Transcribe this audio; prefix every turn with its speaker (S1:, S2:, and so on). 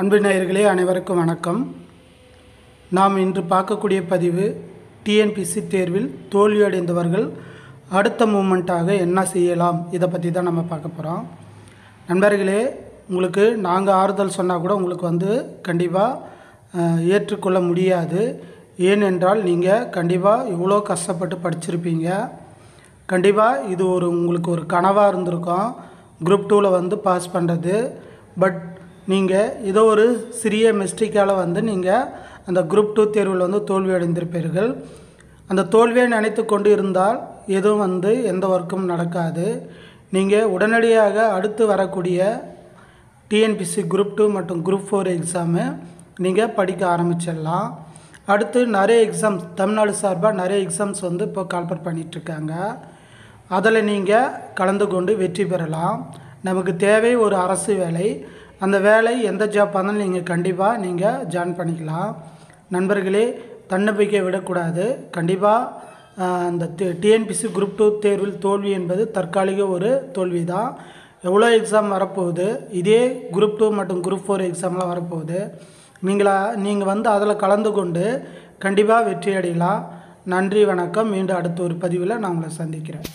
S1: அன்பு நேயர்களே அனைவருக்கும் வணக்கம். நாம் இன்று பார்க்கக்கூடிய பதிவு டிஎன்பிசி தேர்வில் தோல்வியடைந்தவர்கள் அடுத்த மூமெண்ட்டாக என்ன செய்யலாம்? இதை பற்றி தான் நம்ம பார்க்க போகிறோம் நண்பர்களே உங்களுக்கு நாங்கள் ஆறுதல் சொன்னால் கூட உங்களுக்கு வந்து கண்டிப்பாக ஏற்றுக்கொள்ள முடியாது. ஏனென்றால் நீங்கள் கண்டிப்பாக இவ்வளோ கஷ்டப்பட்டு படிச்சிருப்பீங்க. கண்டிப்பாக இது ஒரு உங்களுக்கு ஒரு கனவாக இருந்திருக்கும். குரூப் டூவில் வந்து பாஸ் பண்ணுறது பட் நீங்கள் ஏதோ ஒரு சிறிய மிஸ்டேக்கால் வந்து நீங்கள் அந்த குரூப் டூ தேர்வில் வந்து தோல்வி அடைந்திருப்பீர்கள். அந்த தோல்வியை நினைத்து கொண்டு இருந்தால் எதுவும் வந்து எந்த ஒர்க்கும் நடக்காது. நீங்கள் உடனடியாக அடுத்து வரக்கூடிய டிஎன்பிசி குரூப் டூ மற்றும் குரூப் ஃபோர் எக்ஸாமு நீங்கள் படிக்க ஆரம்பிச்சிடலாம். அடுத்து நிறைய எக்ஸாம்ஸ் தமிழ்நாடு சார்பாக நிறைய எக்ஸாம்ஸ் வந்து இப்போ கால்பர் பண்ணிகிட்ருக்காங்க அதில் நீங்கள் கலந்து கொண்டு வெற்றி பெறலாம். நமக்கு தேவை ஒரு அரசு வேலை. அந்த வேலை எந்த ஜாப் இருந்தாலும் நீங்கள் கண்டிப்பாக நீங்கள் ஜாயின் பண்ணிக்கலாம். நண்பர்களே தன்னம்பிக்கை விடக்கூடாது. கண்டிப்பாக அந்த டிஎன்பிசி குரூப் டூ தேர்வில் தோல்வி என்பது தற்காலிக ஒரு தோல்வி தான் எவ்வளோ எக்ஸாம் வரப்போகுது? இதே குரூப் டூ மற்றும் குரூப் ஃபோர் எக்ஸாம்லாம் வரப்போகுது. நீங்களா நீங்கள் வந்து அதில் கலந்து கொண்டு கண்டிப்பாக வெற்றி அடையலாம் நன்றி வணக்கம். மீண்டும் அடுத்த ஒரு பதிவில் நான் உங்களை சந்திக்கிறேன்.